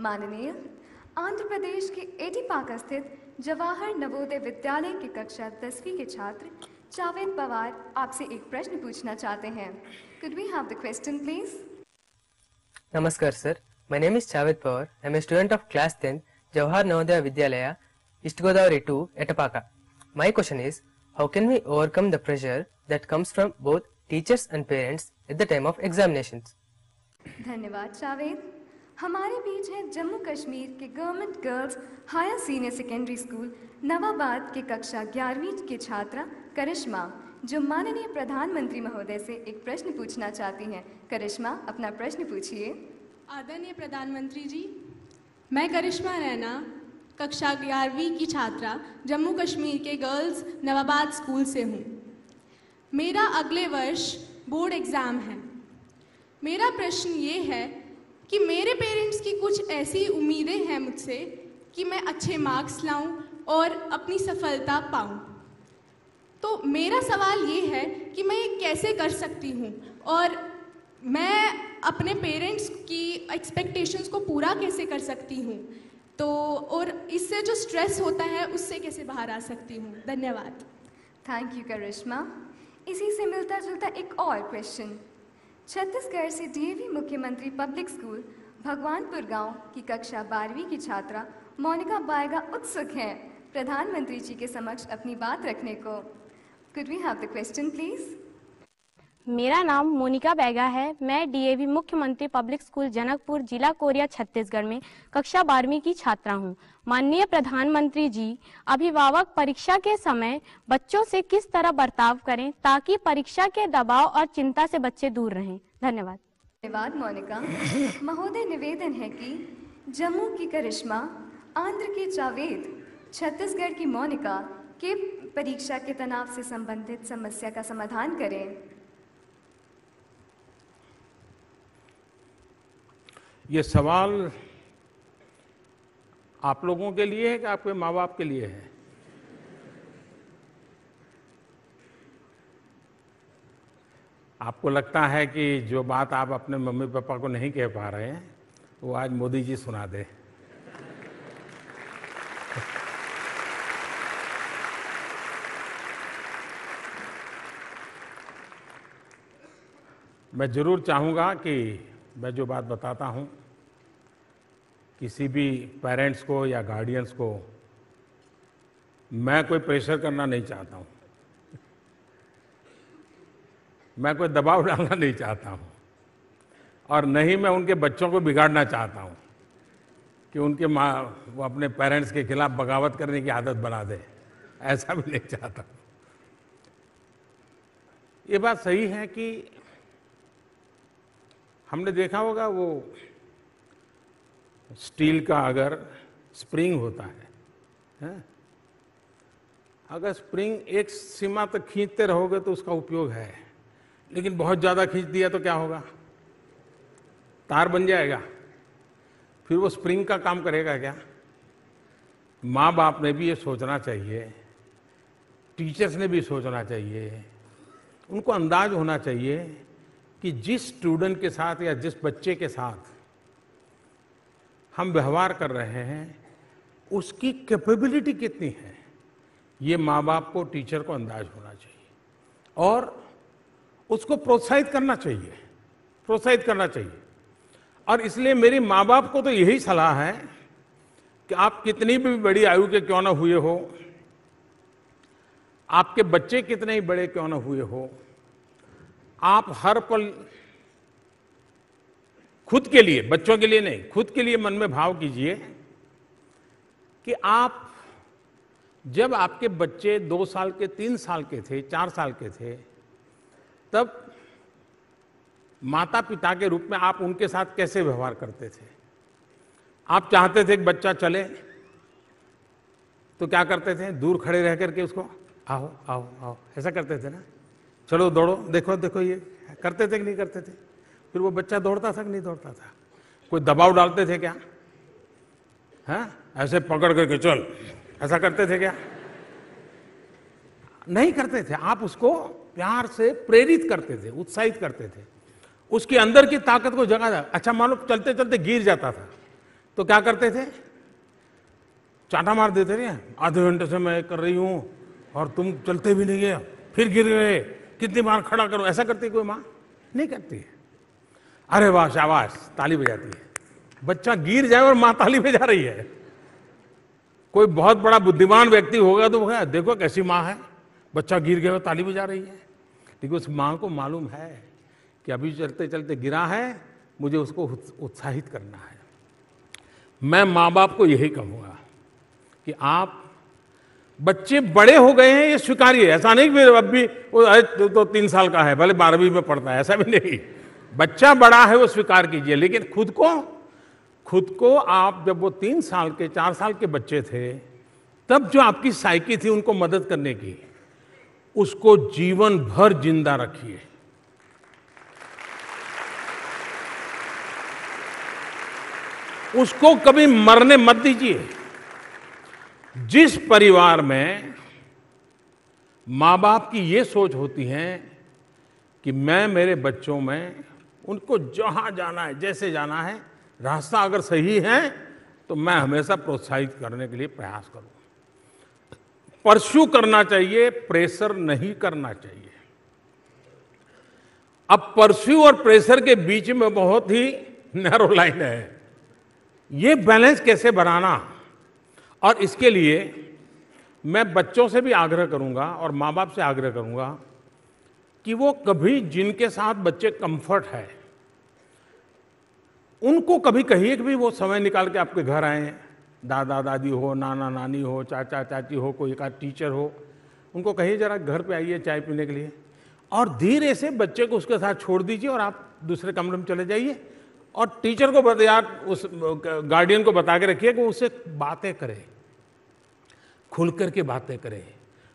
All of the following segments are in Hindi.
माननीय आंध्र प्रदेश के एटीपाका स्थित जवाहर नवोदय विद्यालय की कक्षा दसवीं के छात्र जावेद पवार आपसे एक प्रश्न पूछना चाहते हैं। Could we have the question please नमस्कार sir. My name is Javed Pawar. I am student of class 10 Jawahar Navodaya Vidyalaya east Godavari two Etapaka. My question is how can we overcome the pressure that comes from both teachers and parents at the time of examinations धन्यवाद जावेद हमारे बीच है जम्मू कश्मीर के government girls higher senior secondary school Nawabad के कक्षा ग्यारहवीं की छात्रा करिश्मा, जो माननीय प्रधानमंत्री महोदय से एक प्रश्न पूछना चाहती हैं। करिश्मा, अपना प्रश्न पूछिए। आदरणीय प्रधानमंत्री जी, मैं करिश्मा रैना, कक्षा ग्यारहवीं की छात्रा जम्मू कश्मीर के गर्ल्स नवाबाद स्कूल से हूँ। मेरा अगले वर्ष बोर्ड एग्ज़ाम है। मेरा प्रश्न ये है कि मेरे पेरेंट्स की कुछ ऐसी उम्मीदें हैं मुझसे कि मैं अच्छे मार्क्स लाऊं और अपनी सफलता पाऊँ। तो मेरा सवाल ये है कि मैं ये कैसे कर सकती हूँ और मैं अपने पेरेंट्स की एक्सपेक्टेशंस को पूरा कैसे कर सकती हूँ? तो और इससे जो स्ट्रेस होता है, उससे कैसे बाहर आ सकती हूँ? धन्यवाद। थैंक यू करिश्मा इसी से मिलता जुलता एक और क्वेश्चन छत्तीसगढ़ से डीएवी मुख्यमंत्री पब्लिक स्कूल, भगवानपुर गाँव की कक्षा बारहवीं की छात्रा मोनिका बायगा उत्सुक हैं। प्रधानमंत्री जी के समक्ष अपनी बात रखने को। Could we have the question please मेरा नाम मोनिका बैगा है। मैं डीएवी मुख्यमंत्री पब्लिक स्कूल जनकपुर जिला कोरिया छत्तीसगढ़ में कक्षा बारहवीं की छात्रा हूँ। माननीय प्रधानमंत्री जी, अभिभावक परीक्षा के समय बच्चों से किस तरह बर्ताव करें ताकि परीक्षा के दबाव और चिंता से बच्चे दूर रहें? धन्यवाद। धन्यवाद, मोनिका। महोदय, निवेदन है कि जम्मू की करिश्मा, आंध्र की जावेद, छत्तीसगढ़ की मोनिका के परीक्षा के तनाव से संबंधित समस्या का समाधान करें। ये सवाल आप लोगों के लिए है कि आपके माँ बाप के लिए है? आपको लगता है कि जो बात आप अपने मम्मी पापा को नहीं कह पा रहे हैं, वो आज मोदी जी सुना दे। मैं ज़रूर चाहूँगा कि मैं जो बात बताता हूँ, किसी भी पेरेंट्स को या गार्डियंस को, मैं कोई प्रेशर करना नहीं चाहता हूँ। मैं कोई दबाव डालना नहीं चाहता हूँ। और नहीं मैं उनके बच्चों को बिगाड़ना चाहता हूँ कि उनके माँ, वो अपने पेरेंट्स के खिलाफ बगावत करने की आदत बना दे। ऐसा भी नहीं चाहता ये बात सही है कि हमने देखा होगा वो स्टील का अगर स्प्रिंग होता है, है? अगर स्प्रिंग एक सीमा तक खींचते रहोगे तो उसका उपयोग है लेकिन बहुत ज़्यादा खींच दिया तो क्या होगा? तार बन जाएगा। फिर वो स्प्रिंग का काम करेगा क्या? माँ बाप ने भी ये सोचना चाहिए टीचर्स ने भी सोचना चाहिए उनको अंदाज होना चाहिए कि जिस स्टूडेंट के साथ या जिस बच्चे के साथ हम व्यवहार कर रहे हैं, उसकी कैपेबिलिटी कितनी है? ये माँ बाप को टीचर को अंदाज होना चाहिए। और उसको प्रोत्साहित करना चाहिए। प्रोत्साहित करना चाहिए। और इसलिए मेरी माँ बाप को तो यही सलाह है कि आप कितनी भी बड़ी आयु के क्यों ना हुए हो, आपके बच्चे कितने ही बड़े क्यों ना हुए हो आप हर पल खुद के लिए, बच्चों के लिए नहीं, खुद के लिए मन में भाव कीजिए कि आप, जब आपके बच्चे दो साल के, तीन साल के थे, चार साल के थे, तब माता पिता के रूप में आप उनके साथ कैसे व्यवहार करते थे? आप चाहते थे कि बच्चा चले तो क्या करते थे? दूर खड़े रह करके उसको, आओ आओ आओ। ऐसा करते थे ना? चलो दौड़ो। देखो देखो ये। करते थे कि नहीं करते थे? फिर वो बच्चा दौड़ता था कि नहीं दौड़ता था? कोई दबाव डालते थे क्या? है? ऐसे पकड़ करके चल। ऐसा करते थे क्या? नहीं करते थे। आप उसको प्यार से प्रेरित करते थे, उत्साहित करते थे। उसके अंदर की ताकत को जगा अच्छा मान लो चलते चलते गिर जाता था। तो क्या करते थे? चाटा मार देते थे आधे घंटे से मैं कर रही हूँ और तुम चलते भी नहीं है फिर गिर गए। कितनी बार खड़ा करो? ऐसा करती कोई माँ? नहीं करती है। अरे वाह, शाबाश, ताली बजाती है। बच्चा गिर जाए और माँ ताली बजा रही है। कोई बहुत बड़ा बुद्धिमान व्यक्ति होगा तो वो देखो कैसी माँ है। बच्चा गिर गया और ताली बजा रही है। लेकिन उस माँ को मालूम है कि अभी चलते चलते गिरा है, मुझे उसको उत्साहित करना है। मैं माँ बाप को यही कहूँगा कि आप बच्चे बड़े हो गए हैं ये स्वीकारिए। ऐसा नहीं कि अब भी वो तो, तो तीन साल का है भले बारहवीं में पढ़ता है ऐसा भी नहीं। बच्चा बड़ा है वो स्वीकार कीजिए। लेकिन खुद को खुद को आप जब वो तीन साल के चार साल के बच्चे थे तब जो आपकी साइकी थी उनको मदद करने की उसको जीवन भर ज़िंदा रखिए। उसको कभी मरने मत दीजिए। जिस परिवार में माँ बाप की ये सोच होती है कि मैं मेरे बच्चों में उनको जहाँ जाना है, जैसे जाना है, रास्ता अगर सही है तो मैं हमेशा प्रोत्साहित करने के लिए प्रयास करूँ। परस्यू करना चाहिए, प्रेशर नहीं करना चाहिए। अब परस्यू और प्रेशर के बीच में बहुत ही नैरो लाइन है। ये बैलेंस कैसे बनाना? और इसके लिए मैं बच्चों से भी आग्रह करूँगा और माँ बाप से आग्रह करूँगा कि वो कभी जिनके साथ बच्चे कंफर्ट है, उनको कभी कहिए कि भी वो समय निकाल के आपके घर आए। दादा, दादी हो, नाना, नानी हो, चाचा, चाची हो, कोई एक टीचर हो, उनको कहिए जरा घर पे आइए चाय पीने के लिए। और धीरे से बच्चे को उसके साथ छोड़ दीजिए और आप दूसरे कमरे में चले जाइए। और टीचर को बता उस, गार्डियन को बता के रखिए कि उससे बातें करे, खुल करके बातें करे,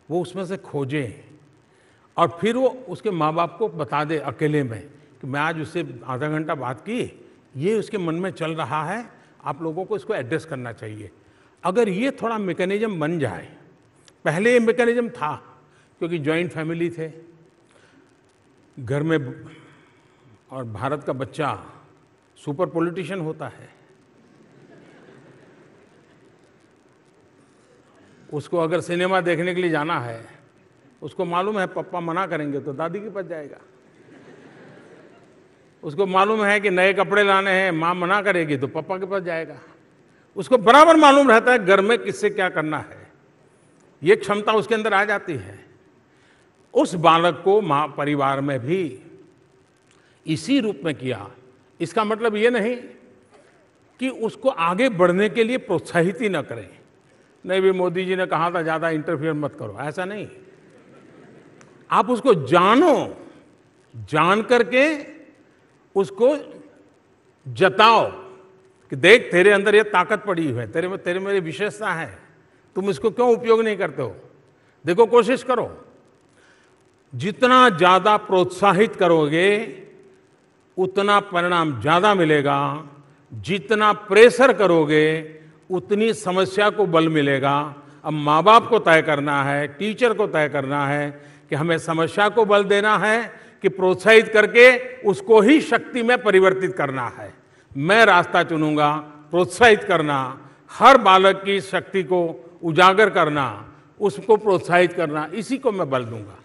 वो उसमें से खोजें, और फिर वो उसके माँ बाप को बता दे अकेले में कि मैं आज उससे आधा घंटा बात की, ये उसके मन में चल रहा है, आप लोगों को इसको एड्रेस करना चाहिए। अगर ये थोड़ा मैकेनिज्म बन जाए, पहले ये मैकेनिज्म था, क्योंकि जॉइंट फैमिली थे, घर में और भारत का बच्चा सुपर पॉलिटिशियन होता है। उसको अगर सिनेमा देखने के लिए जाना है, उसको मालूम है पप्पा मना करेंगे तो दादी के पास जाएगा। उसको मालूम है कि नए कपड़े लाने हैं, माँ मना करेगी तो पापा के पास जाएगा। उसको बराबर मालूम रहता है घर में किससे क्या करना है। ये क्षमता उसके अंदर आ जाती है। उस बालक को माँ परिवार में भी इसी रूप में किया इसका मतलब ये नहीं कि उसको आगे बढ़ने के लिए प्रोत्साहित ही न करें। नहीं भी मोदी जी ने कहा था, ज़्यादा इंटरफियर मत करो। ऐसा नहीं। आप उसको जानो, जान करके उसको जताओ कि देख, तेरे अंदर ये ताकत पड़ी हुई है, तेरे में, तेरे मेरी विशेषता है। तुम इसको क्यों उपयोग नहीं करते हो? देखो, कोशिश करो। जितना ज़्यादा प्रोत्साहित करोगे उतना परिणाम ज़्यादा मिलेगा। जितना प्रेशर करोगे, उतनी समस्या को बल मिलेगा। अब माँ बाप को तय करना है, टीचर को तय करना है कि हमें समस्या को बल देना है कि प्रोत्साहित करके उसको ही शक्ति में परिवर्तित करना है। मैं रास्ता चुनूँगा, प्रोत्साहित करना, हर बालक की शक्ति को उजागर करना, उसको प्रोत्साहित करना, इसी को मैं बल दूँगा।